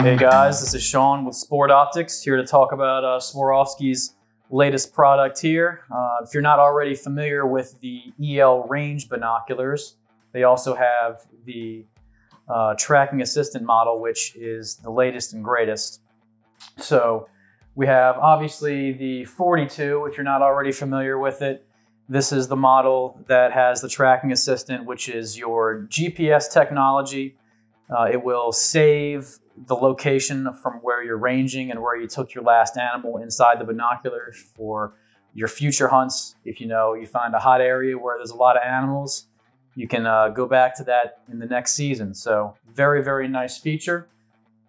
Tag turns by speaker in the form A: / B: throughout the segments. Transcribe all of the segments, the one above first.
A: guys, this is Sean with Sport Optics here to talk about uh, Swarovski's latest product here. Uh, if you're not already familiar with the EL range binoculars, they also have the uh, tracking assistant model, which is the latest and greatest. So we have obviously the 42, if you're not already familiar with it. This is the model that has the tracking assistant, which is your GPS technology. Uh, it will save the location from where you're ranging and where you took your last animal inside the binoculars for your future hunts. If you know you find a hot area where there's a lot of animals, you can uh, go back to that in the next season. So very, very nice feature.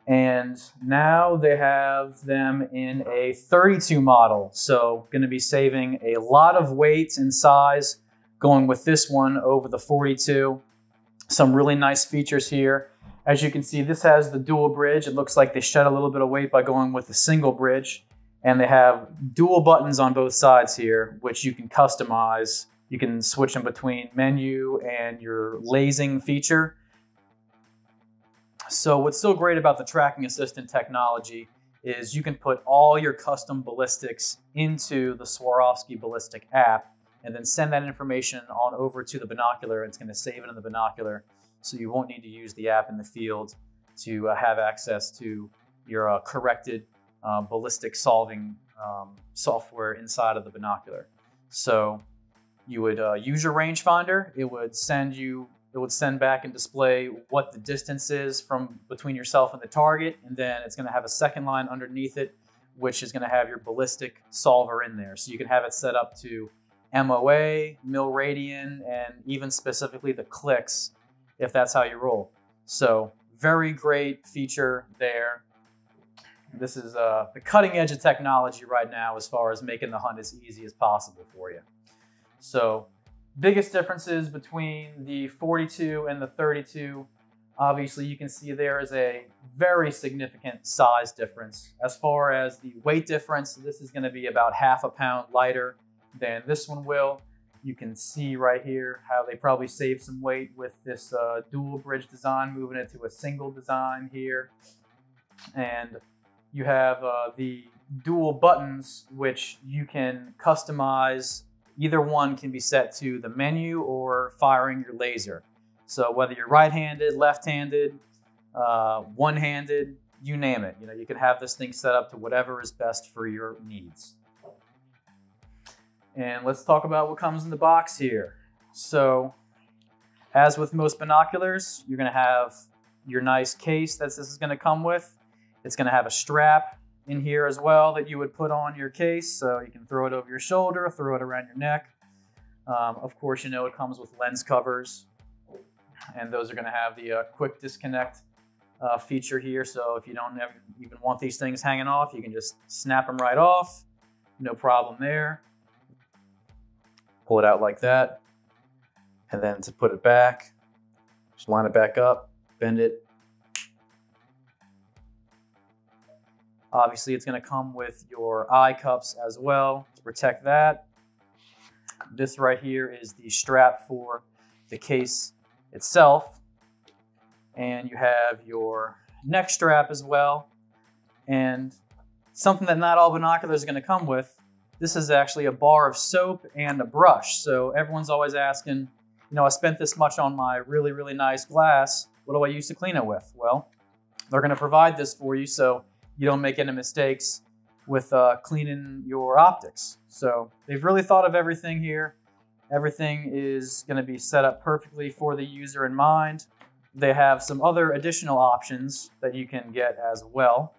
A: And now they have them in a 32 model. So going to be saving a lot of weight and size going with this one over the 42. Some really nice features here. As you can see, this has the dual bridge. It looks like they shed a little bit of weight by going with the single bridge. And they have dual buttons on both sides here, which you can customize. You can switch them between menu and your lasing feature. So what's so great about the tracking assistant technology is you can put all your custom ballistics into the Swarovski ballistic app and then send that information on over to the binocular. It's going to save it in the binocular so you won't need to use the app in the field to uh, have access to your uh, corrected uh, ballistic solving um, software inside of the binocular. So you would uh, use your rangefinder. It would send you it would send back and display what the distance is from between yourself and the target, and then it's going to have a second line underneath it, which is going to have your ballistic solver in there. So you can have it set up to MOA, mil radian, and even specifically the clicks if that's how you roll. So very great feature there. This is uh, the cutting edge of technology right now as far as making the hunt as easy as possible for you. So Biggest differences between the 42 and the 32, obviously you can see there is a very significant size difference. As far as the weight difference, this is gonna be about half a pound lighter than this one will. You can see right here how they probably saved some weight with this uh, dual bridge design, moving it to a single design here. And you have uh, the dual buttons, which you can customize Either one can be set to the menu or firing your laser. So whether you're right-handed, left-handed, uh, one-handed, you name it. You know, you can have this thing set up to whatever is best for your needs. And let's talk about what comes in the box here. So, as with most binoculars, you're gonna have your nice case that this is gonna come with. It's gonna have a strap in here as well that you would put on your case. So you can throw it over your shoulder, throw it around your neck. Um, of course, you know it comes with lens covers, and those are going to have the uh, quick disconnect uh, feature here. So if you don't even want these things hanging off, you can just snap them right off. No problem there. Pull it out like that. And then to put it back, just line it back up, bend it, Obviously, it's going to come with your eye cups as well to protect that. This right here is the strap for the case itself. And you have your neck strap as well. And something that not all binoculars are going to come with, this is actually a bar of soap and a brush. So everyone's always asking, you know, I spent this much on my really, really nice glass. What do I use to clean it with? Well, they're going to provide this for you. So you don't make any mistakes with uh, cleaning your optics. So they've really thought of everything here. Everything is going to be set up perfectly for the user in mind. They have some other additional options that you can get as well.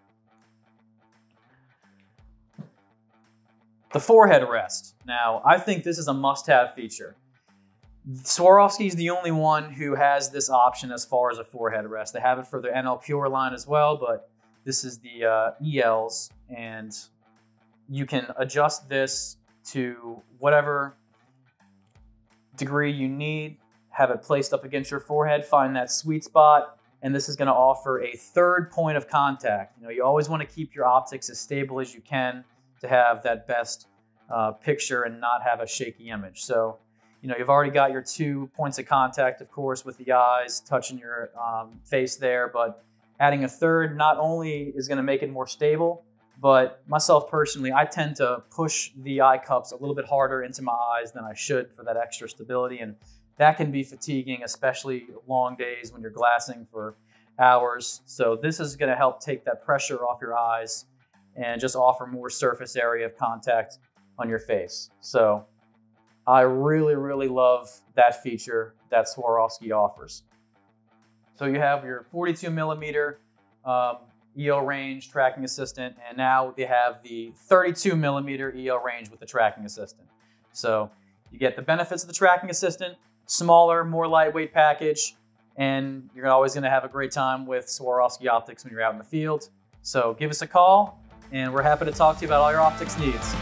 A: The forehead rest. Now, I think this is a must-have feature. Swarovski is the only one who has this option as far as a forehead rest. They have it for their NL Pure line as well, but this is the uh, ELs, and you can adjust this to whatever degree you need, have it placed up against your forehead, find that sweet spot, and this is gonna offer a third point of contact. You know, you always wanna keep your optics as stable as you can to have that best uh, picture and not have a shaky image. So, you know, you've already got your two points of contact, of course, with the eyes touching your um, face there, but Adding a third not only is going to make it more stable, but myself personally, I tend to push the eye cups a little bit harder into my eyes than I should for that extra stability. And that can be fatiguing, especially long days when you're glassing for hours. So this is going to help take that pressure off your eyes and just offer more surface area of contact on your face. So I really, really love that feature that Swarovski offers. So you have your 42 millimeter um, EL range tracking assistant, and now they have the 32 millimeter EL range with the tracking assistant. So you get the benefits of the tracking assistant, smaller, more lightweight package, and you're always going to have a great time with Swarovski optics when you're out in the field. So give us a call, and we're happy to talk to you about all your optics needs.